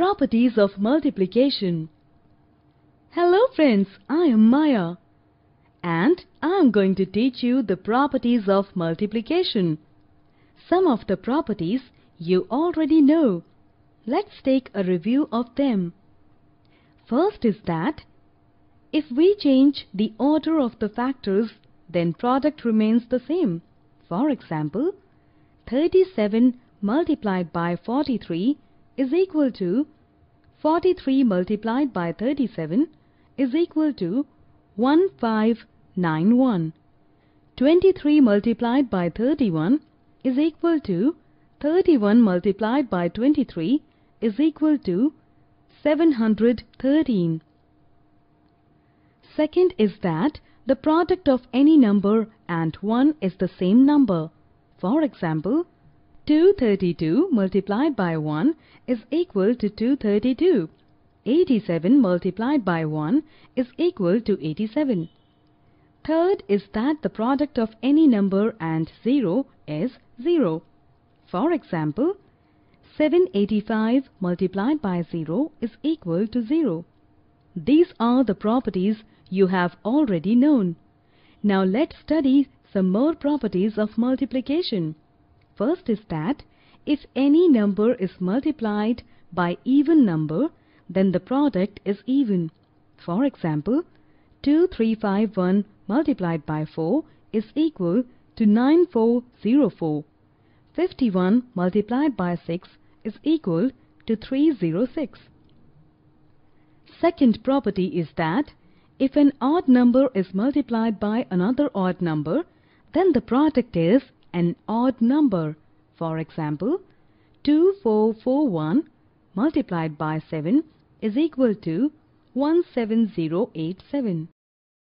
Properties of multiplication. Hello friends, I am Maya and I am going to teach you the properties of multiplication. Some of the properties you already know. Let's take a review of them. First is that if we change the order of the factors then product remains the same. For example, 37 multiplied by 43 is equal to 43 multiplied by 37 is equal to 1591. 23 multiplied by 31 is equal to 31 multiplied by 23 is equal to 713. Second is that the product of any number and 1 is the same number. For example, 232 multiplied by 1 is equal to 232. 87 multiplied by 1 is equal to 87. Third is that the product of any number and 0 is 0. For example, 785 multiplied by 0 is equal to 0. These are the properties you have already known. Now let's study some more properties of multiplication. First is that if any number is multiplied by even number, then the product is even. For example, 2351 multiplied by 4 is equal to 9404. 51 multiplied by 6 is equal to 306. Second property is that if an odd number is multiplied by another odd number, then the product is an odd number. For example, 2441 multiplied by 7 is equal to 17087.